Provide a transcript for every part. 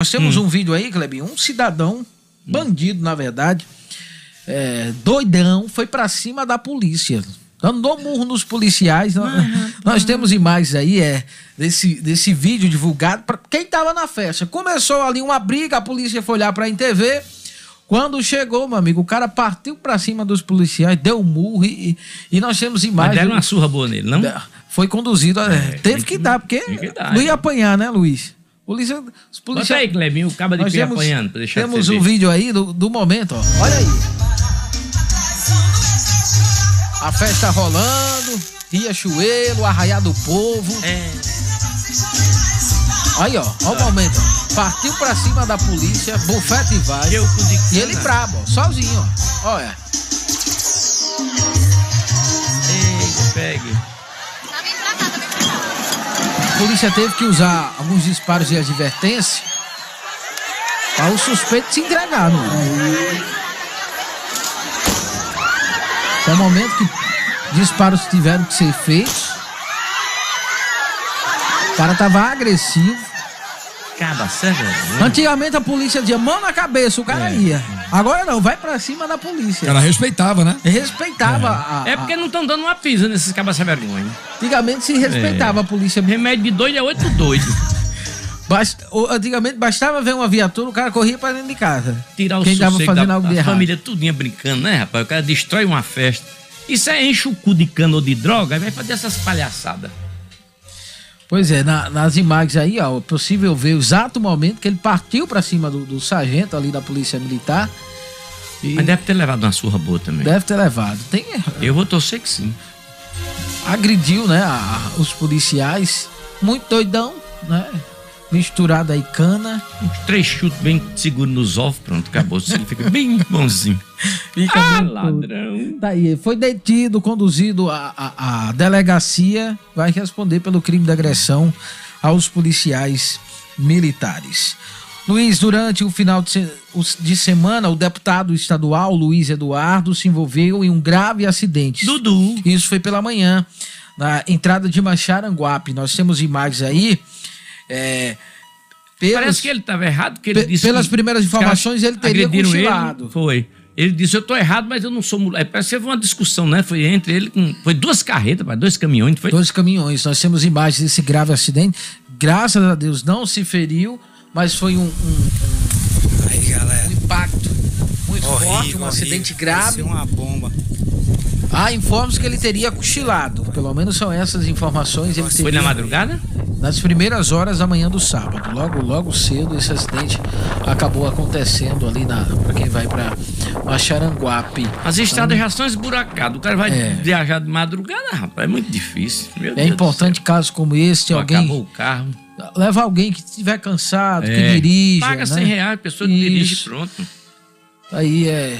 Nós temos hum. um vídeo aí, Clebinho, um cidadão, bandido na verdade, é, doidão, foi para cima da polícia. Andou murro nos policiais. Uhum, nós temos imagens aí, é, desse, desse vídeo divulgado para quem tava na festa. Começou ali uma briga, a polícia foi olhar pra TV. Quando chegou, meu amigo, o cara partiu para cima dos policiais, deu um murro e, e nós temos imagens. Mas deram uma surra boa nele, não? Foi conduzido. É, teve que, que dar, porque não ia apanhar, né, Luiz? Polícia, os policiais... Bota aí, Clebinho, o cabo de pé apanhando. Pra deixar temos um vídeo aí do, do momento, ó. Olha aí. A festa rolando, Riachuelo, Arraiá do Povo. É. Aí, ó, ó o momento. Partiu pra cima da polícia, bufete e vai. E ele brabo, ó, sozinho, ó. Olha. Eita, pegue polícia teve que usar alguns disparos de advertência para o suspeito se entregar, não é? o momento que disparos tiveram que ser feitos. O cara tava agressivo. Acaba, sério. Antigamente a polícia dizia mão na cabeça, o cara é. ia. Agora não, vai pra cima da polícia. Cara respeitava, né? Respeitava. É, a, a... é porque não estão dando uma pisa nesses cabas sem vergonha. Antigamente se respeitava é. a polícia. Remédio de doido é oito doido. Bast... Antigamente bastava ver uma viatura, o cara corria pra dentro de casa. Tirar o Quem tava fazendo da, algo de errado. família tudinha brincando, né, rapaz? O cara destrói uma festa. Isso é enche o cu de cano ou de droga, aí vai fazer essas palhaçadas. Pois é, na, nas imagens aí, ó, é possível ver o exato momento que ele partiu para cima do, do, sargento ali da Polícia Militar. E... Mas deve ter levado uma surra boa também. Deve ter levado. Tem... Eu vou torcer que sim. Agrediu, né, a, os policiais. Muito doidão, né? Misturado aí cana. Uns três chutes bem seguros nos ovos, pronto, acabou. Ele fica bem bonzinho. Fica ah, ladrão. Daí, tá foi detido, conduzido à, à, à delegacia, vai responder pelo crime de agressão aos policiais militares. Luiz, durante o final de semana, o deputado estadual Luiz Eduardo se envolveu em um grave acidente. Dudu. Isso foi pela manhã, na entrada de Macharanguape. Nós temos imagens aí é, pelos, Parece que ele estava errado, que ele disse Pelas que primeiras informações, ele teria cochilado. Ele, foi. Ele disse, eu estou errado, mas eu não sou mulher. Parece que teve uma discussão, né? Foi entre ele com. Foi duas carretas, dois caminhões, foi? Dois caminhões. Nós temos imagens desse grave acidente. Graças a Deus não se feriu, mas foi um, um, um, Aí, um impacto muito horrível, forte, um horrível. acidente grave. uma bomba. Há informes que ele teria cochilado. Pelo menos são essas informações. Ele Foi na madrugada? Nas primeiras horas da manhã do sábado. Logo, logo cedo, esse acidente acabou acontecendo ali na para quem vai para Macharanguape. As estradas então, já são esburacadas. O cara vai é. viajar de madrugada, rapaz, é muito difícil. Meu é Deus importante caso como esse, alguém acabou o carro. Leva alguém que estiver cansado, é. que dirija. Paga né? 100 reais, a pessoa Isso. dirige pronto. Aí é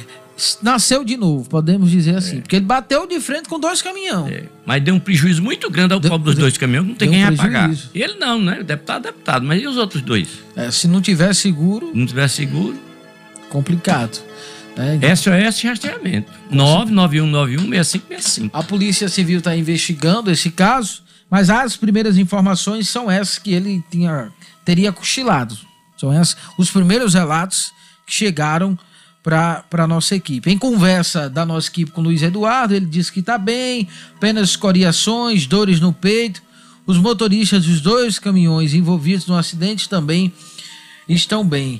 nasceu de novo, podemos dizer assim. É. Porque ele bateu de frente com dois caminhões. É. Mas deu um prejuízo muito grande ao deu, pobre dos deu, dois caminhões, não tem quem um pagar. Ele não, né? O deputado é deputado, mas e os outros dois? É, se não tiver seguro. Não tiver seguro. Complicado. É, então... SOS rastreamento. 991916565. A Polícia Civil está investigando esse caso, mas as primeiras informações são essas que ele tinha, teria cochilado. São essas, os primeiros relatos que chegaram para a nossa equipe. Em conversa da nossa equipe com Luiz Eduardo, ele disse que está bem, apenas escoriações, dores no peito. Os motoristas dos dois caminhões envolvidos no acidente também estão bem.